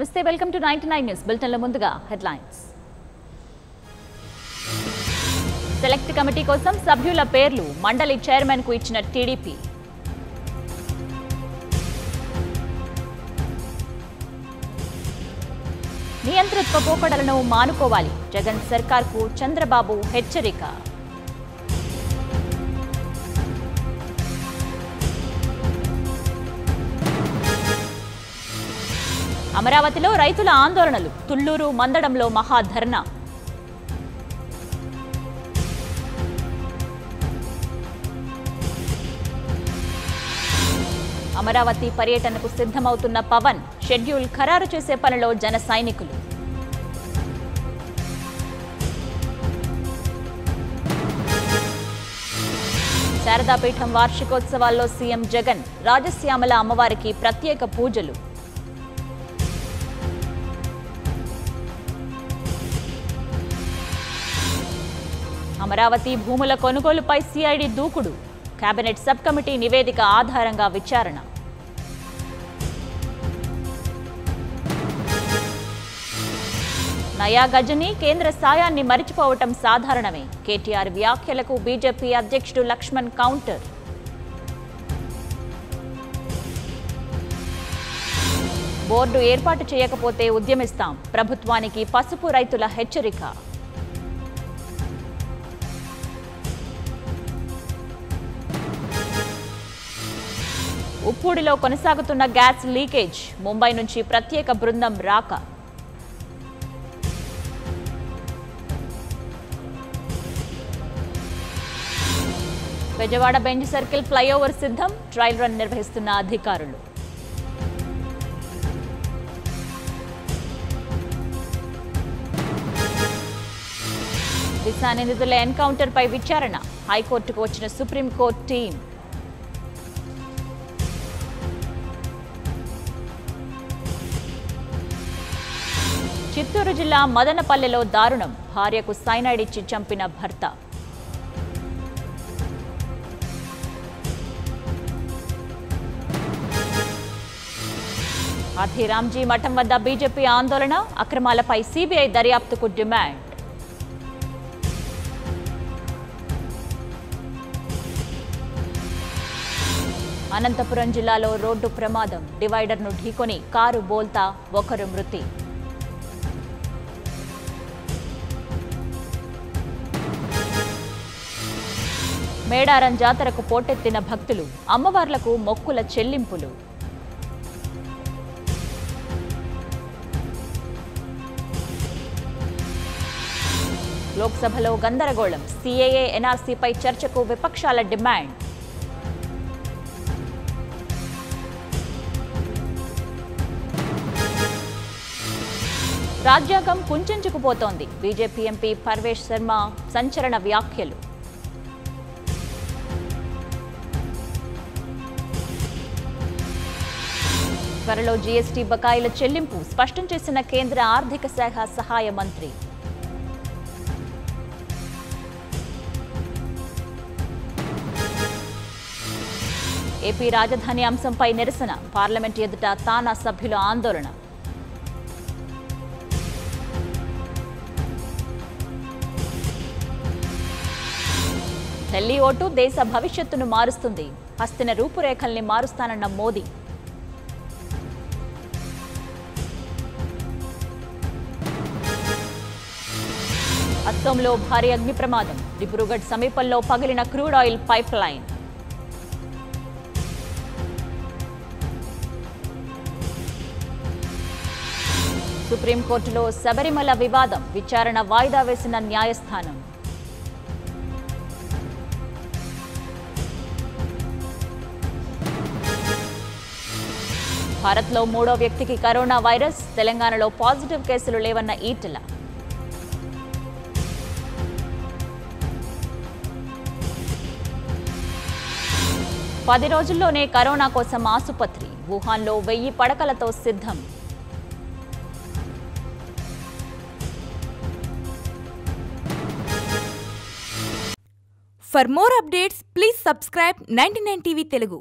నమస్తే welcome to ninety nine news. బులెటిన్ల ముందుగా headlines. Select committee కోసం సభ్యుల పేర్లు మండలి చైర్మన్కు ఇచ్చిన టీడీపీ. నియంతృత్వ పోకడలను మానుకోవాలి. జగన్ సర్కార్కు చంద్రబాబు హెచ్చరిక. అమరావతిలో రైతుల ఆందోళనలు. తుళ్ళూరు మందడంలో మహాధర్నా. అమరావతి పర్యటనకు సిద్ధమవుతున్న పవన్ షెడ్యూల్ ఖరారు చేసే పనిలో జన సైనికులు. శారదాపీఠం వార్షికోత్సవాల్లో సీఎం జగన్ రాజశ్యామల అమ్మవారికి ప్రత్యేక పూజలు. అమరావతి భూముల కొనుగోలుపై సిఐడి దూకుడు. కేబినెట్ సబ్ కమిటీ నివేదిక ఆధారంగా విచారణ. నయా గజని కేంద్ర సాయాన్ని మరిచిపోవటం సాధారణమే. కేటీఆర్ వ్యాఖ్యలకు బీజేపీ అధ్యక్షుడు లక్ష్మణ్ కౌంటర్. బోర్డు ఏర్పాటు చేయకపోతే ఉద్యమిస్తాం. ప్రభుత్వానికి పసుపు రైతుల హెచ్చరిక. ఉప్పూడిలో కొనసాగుతున్న గ్యాస్ లీకేజ్. ముంబై నుంచి ప్రత్యేక బృందం రాక. బెజవాడ బెంజ్ సర్కిల్ ఫ్లైఓవర్ సిద్ధం. ట్రయల్ రన్ నిర్వహిస్తున్న అధికారులు. దిశా నిందితుల ఎన్కౌంటర్ పై విచారణ. హైకోర్టుకు వచ్చిన సుప్రీంకోర్టు టీం. చిత్తూరు జిల్లా మదనపల్లెలో దారుణం. భార్యకు సైనైడ్ ఇచ్చి చంపిన భర్త. అధిరామ్జీ మఠం వద్ద బీజేపీ ఆందోళన అక్రమాలపై సీబీఐ దర్యాప్తుకు డిమాండ్. అనంతపురం జిల్లాలో రోడ్డు ప్రమాదం. డివైడర్ను ఢీకొని కారు బోల్తా ఒకరు మృతి. మేడారం జాతరకు పోటెత్తిన భక్తులు అమ్మవార్లకు మొక్కుల చెల్లింపులు. లోక్సభలో గందరగోళం సీఏఏ ఎన్ఆర్సీపై చర్చకు విపక్షాల డిమాండ్. రాజ్యాంగం కుంచుకుపోతోంది బీజేపీ ఎంపీ పర్వేష్ శర్మ సంచలన వ్యాఖ్యలు. త్వరలో జీఎస్టీ బకాయిల చెల్లింపు స్పష్టం చేసిన కేంద్ర ఆర్థిక శాఖ సహాయ మంత్రి. ఏపీ రాజధాని అంశంపై నిరసన పార్లమెంట్ ఎదుట తానా సభ్యుల ఆందోళన. ఢిల్లీ ఓటు దేశ భవిష్యత్తును మారుస్తుంది. హస్తిన రూపురేఖల్ని మారుస్తానన్న మోదీ. అస్సోంలో భారీ అగ్ని ప్రమాదం. డిబ్రూగఢ్ సమీపంలో పగిలిన క్రూడ్ ఆయిల్ పైప్ లైన్. సుప్రీంకోర్టులో శబరిమల వివాదం. విచారణ వాయిదా వేసిన న్యాయస్థానం. భారత్లో మూడో వ్యక్తికి కరోనా వైరస్ తెలంగాణలో పాజిటివ్ కేసులు లేవన్న ఈటెల. పది రోజుల్లోనే కరోనా కోసం ఆసుపత్రి వుహాన్లో వెయ్యి పడకలతో సిద్ధం. For more updates please subscribe ninety nine TV Telugu.